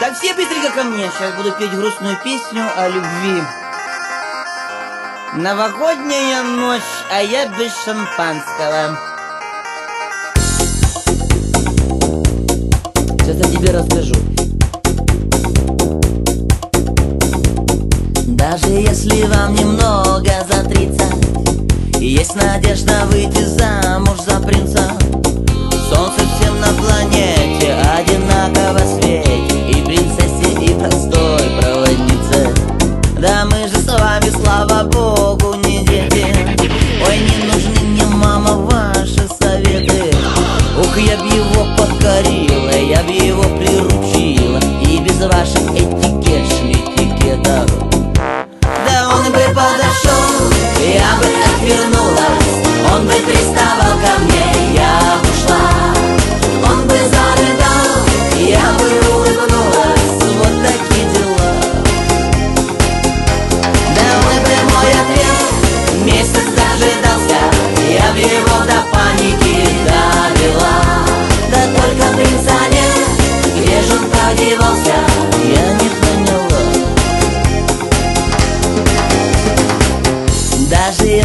Так все быстренько ко мне. Сейчас буду петь грустную песню о любви. Новогодняя ночь, а я без шампанского. Сейчас я тебе расскажу. Даже если вам немного за тридцать Есть надежда выйти замуж за принца Да мы же с вами, слава богу,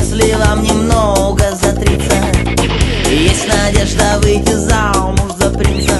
если вам немного за тридцать. Есть надежда выйти замуж за принца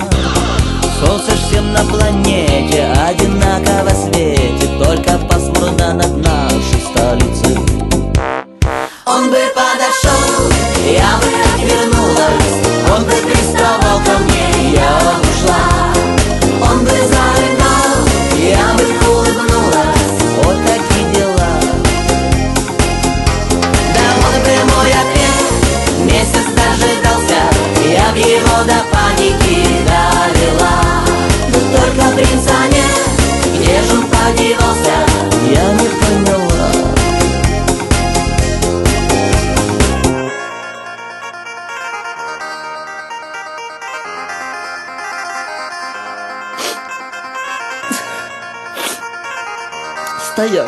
Стоять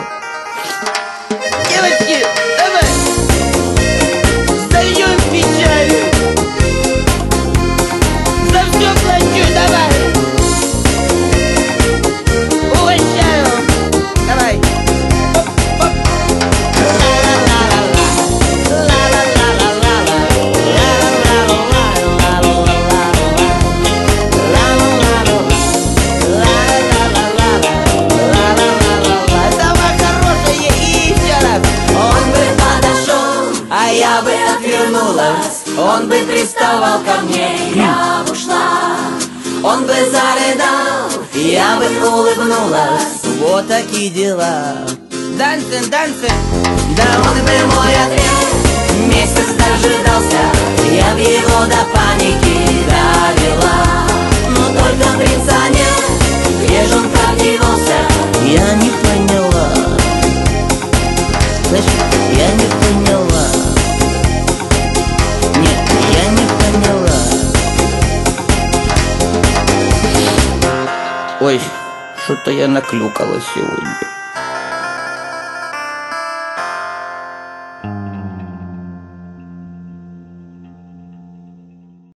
Девочки, давай! Встаем в я бы отвернулась. Он бы приставал ко мне, я бы ушла Он бы зарыдал, я бы улыбнулась. Вот такие дела. Дансен, дансен Да он бы мой ответ Месяц дожидался. Я б его до паники довела. Но только принца нет Где же он подевался Я не поняла. Слышь, я не поняла Ой, что-то я наклюкала сегодня